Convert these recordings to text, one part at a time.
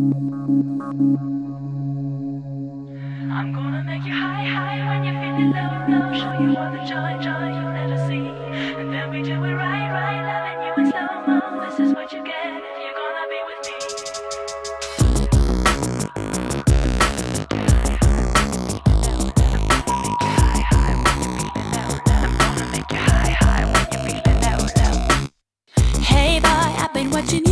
I'm gonna make you high, high when you're feeling low, low. Show you all the joy, joy you'll never see. And then we do it right, right, loving you in slow mo. This is what you get if you're gonna be with me. Watching you.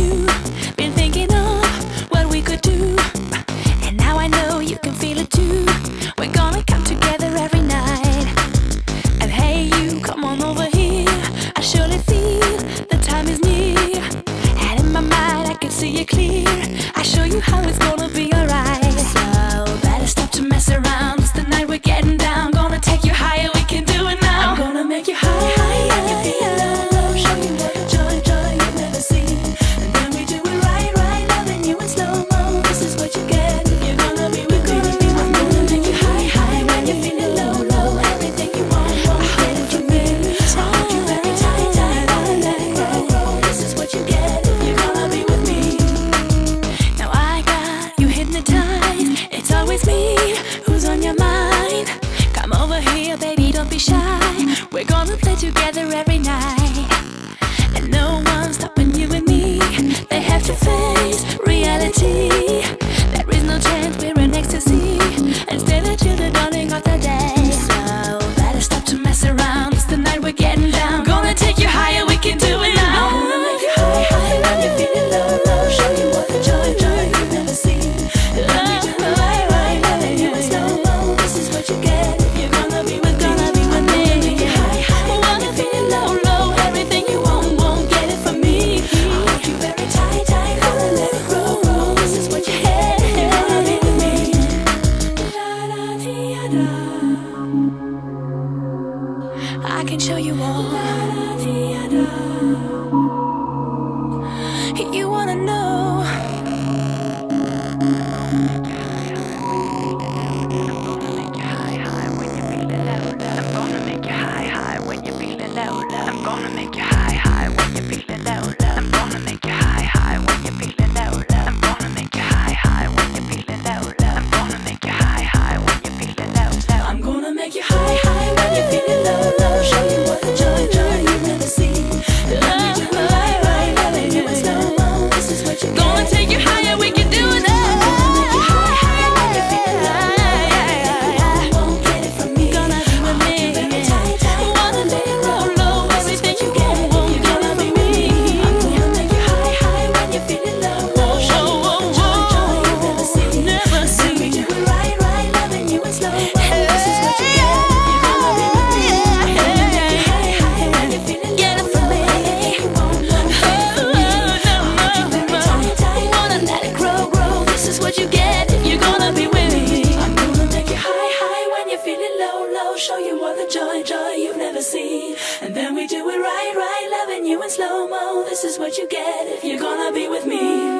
resurrection. I can show you all. You wanna know? you in slow mo. This is what you get if you're gonna be with me.